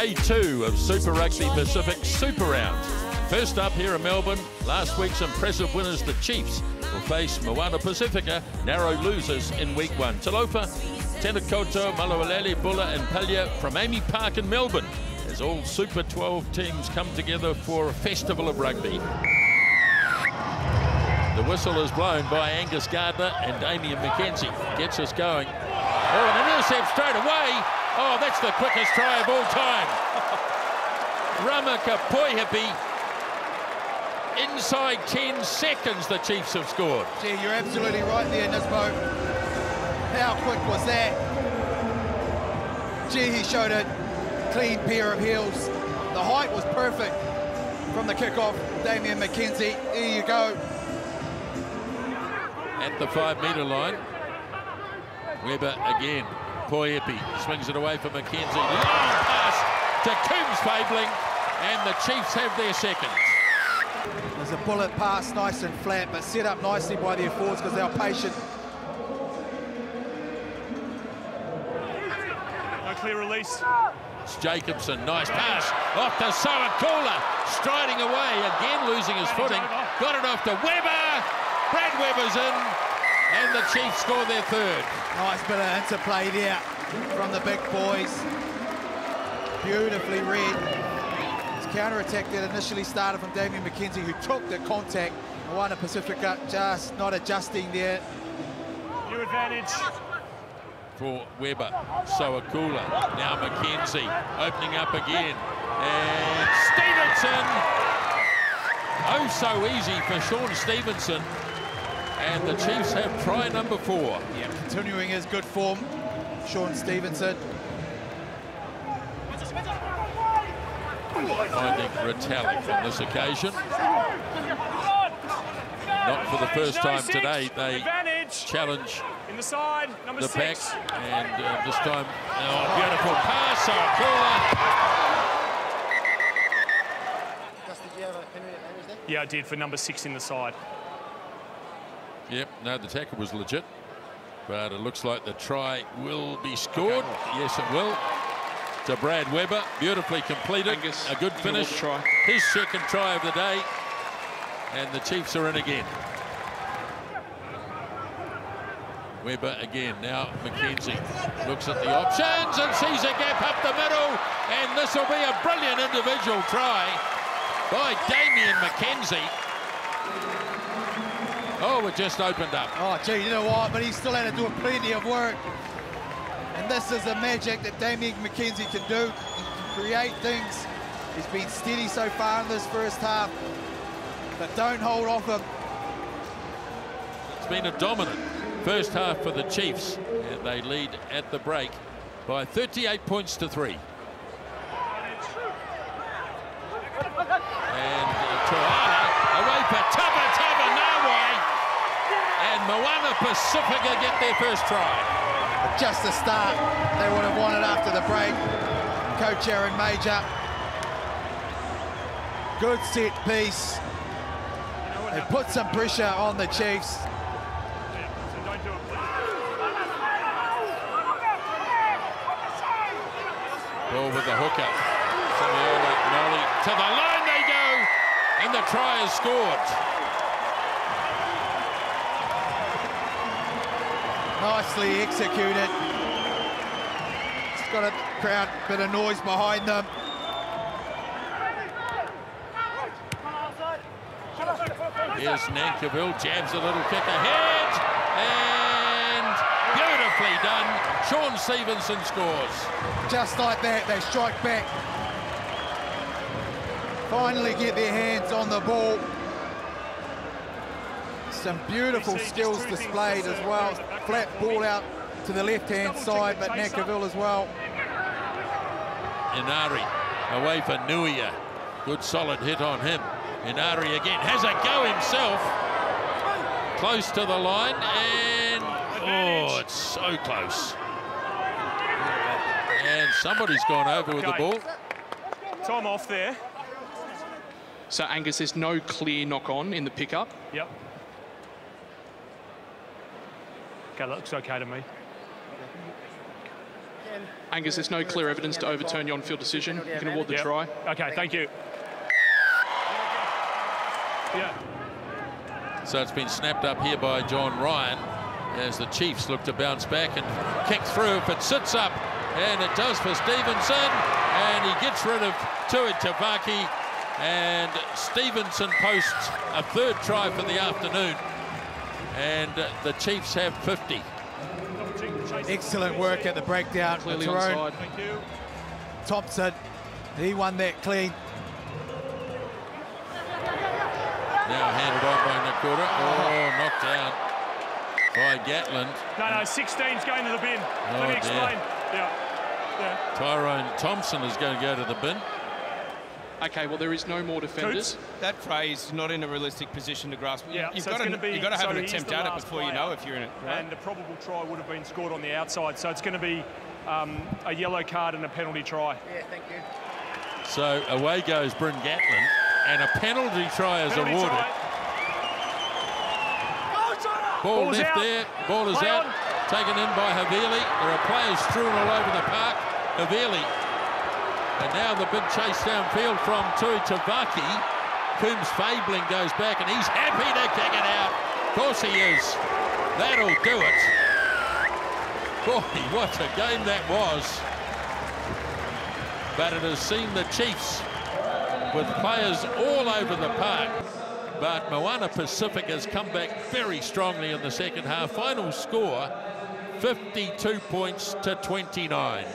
day two of Super Rugby Pacific Super Round. First up here in Melbourne, last week's impressive winners, the Chiefs, will face Moana Pasifika, narrow losers in week one. Talofa, Tenakoto, Malualeli, Bula and Palia from AAMI Park in Melbourne as all Super 12 teams come together for a festival of rugby. The whistle is blown by Angus Gardner and Damian McKenzie. Gets us going. Oh, an intercept straight away. Oh, that's the quickest try of all time. Rameka Poihipi. Inside 10 seconds, the Chiefs have scored. Gee, you're absolutely right there, Nisbo. How quick was that? Gee, he showed a clean pair of heels. The height was perfect from the kickoff. Damian McKenzie, there you go. At the five metre line, Weber again. Poihipi swings it away for McKenzie. Long pass to Coombes-Fabling, and the Chiefs have their second. There's a bullet pass, nice and flat, but set up nicely by their forwards because they are patient. No clear release. It's Jacobson, nice pass off to Sowakula, striding away, again losing his footing. Got it off to Weber. Brad Weber's in, and the Chiefs score their third. Nice bit of interplay there from the big boys. Beautifully read. It's counter-attack that initially started from Damian McKenzie, who took the contact. Moana Pasifika uh, just not adjusting there. New advantage. For Weber, Sowakula, now McKenzie, opening up again. And Stevenson! Oh, so easy for Shaun Stevenson. And the Chiefs have try number four. Yeah, continuing his good form, Shaun Stevenson. Finding Retallick on this occasion. Not for the first time today. They Advantage. challenge In the side, number the pack. six. And uh, this time, oh, beautiful pass. Sowakula. Yeah, I did for number six in the side. Yep, no, the tackle was legit. But it looks like the try will be scored. Yes, it will. To Brad Weber, beautifully completed. Angus, a good finish. try. His second try of the day. And the Chiefs are in again. Weber again. Now McKenzie looks at the options and sees a gap up the middle. And this will be a brilliant individual try by Damian McKenzie. Oh, it just opened up. Oh, gee, you know what? But he still had to do plenty of work. And this is the magic that Damian McKenzie can do. He can create things. He's been steady so far in this first half. But don't hold off him. It's been a dominant first half for the Chiefs, and they lead at the break by 38 points to three. And uh, Toala away for Tava Tava Nawai, and Moana Pasifika get their first try. Just the start they would have wanted after the break. Coach Aaron Mauger. Good set piece. They put some pressure on the Chiefs. Yeah, so don't do it, please. Ball with the hooker. To the line they go, and the try is scored. Nicely executed. It's got a crowd bit of noise behind them. Here's Nankivell, jabs a little kick ahead, and beautifully done. Shaun Stevenson scores. Just like that, they strike back. Finally get their hands on the ball. Some beautiful skills displayed as well. Flat ball out to the left-hand side, but Nankivell as well. Enari away for Nuia. Good solid hit on him. Enari again has a go himself. Close to the line, and oh, it's so close. And somebody's gone over with the ball. Time off there. So Angus, there's no clear knock on in the pickup. Yep. Okay, that looks okay to me. Angus, there's no clear evidence to overturn your on-field decision. You can award the Yep. try. Okay, thank you. Yeah. So it's been snapped up here by John Ryan as the Chiefs look to bounce back and kick through if it sits up. And it does for Stevenson. And he gets rid of Tui Tavaki. And Stevenson posts a third try for the afternoon. And uh, the Chiefs have 50. Excellent work at the breakdown. Clearly Tyrone onside. Thank you. Thompson, he won that clean. Now handed on by Nakura. Oh, knocked out by Gatland. No, no, 16's going to the bin. Let Oh, me dear. explain. Yeah. Yeah. Tyrone Thompson is going to go to the bin. Okay, well, there is no more defenders. That phrase is not in a realistic position to grasp. Yeah, you've so got it's to be- you've got to have so an attempt at it last before you know if you're in it. Right? And the probable try would have been scored on the outside. So it's going to be um, a yellow card and a penalty try. Yeah, thank you. So away goes Bryn Gatland, and a penalty try is Penalty awarded. try. Ball Ball's left out. there, ball is Play out, on. taken in by Havili. There are players strewn all over the park. Havili. And now the big chase downfield from Tui Tavaki. Coombes-Fabling goes back and he's happy to kick it out. Of course he is. That'll do it. Boy, what a game that was. But it has seen the Chiefs with players all over the park. But Moana Pacific has come back very strongly in the second half. Final score 52 points to 29.